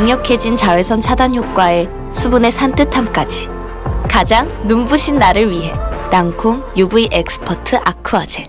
강력해진 자외선 차단 효과에 수분의 산뜻함까지. 가장 눈부신 나를 위해 랑콤 UV 엑스퍼트 아쿠아젤.